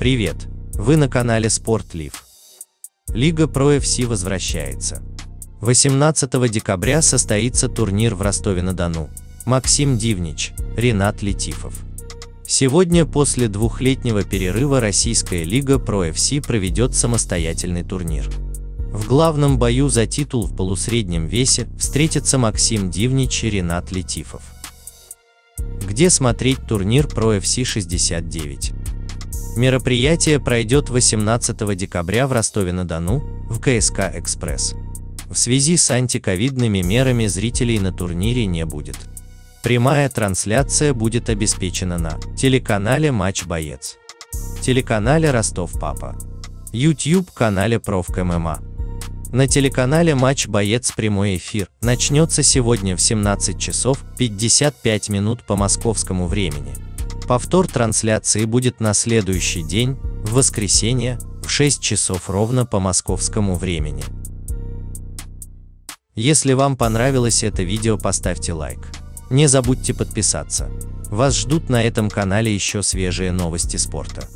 Привет! Вы на канале SportLive. Лига Pro FC возвращается. 18 декабря состоится турнир в Ростове-на-Дону. Максим Дивнич, Ренат Летифов. Сегодня после двухлетнего перерыва Российская Лига Pro FC проведет самостоятельный турнир. В главном бою за титул в полусреднем весе встретятся Максим Дивнич и Ренат Летифов. Где смотреть турнир Pro FC 69? Мероприятие пройдет 18 декабря в Ростове-на-Дону, в КСК «Экспресс». В связи с антиковидными мерами зрителей на турнире не будет. Прямая трансляция будет обеспечена на телеканале «Матч Боец», телеканале «Ростов Папа», YouTube-канале «Профк ММА», на телеканале «Матч Боец» прямой эфир начнется сегодня в 17 часов 55 минут по московскому времени. Повтор трансляции будет на следующий день, в воскресенье, в 6 часов ровно по московскому времени. Если вам понравилось это видео, поставьте лайк. Не забудьте подписаться. Вас ждут на этом канале еще свежие новости спорта.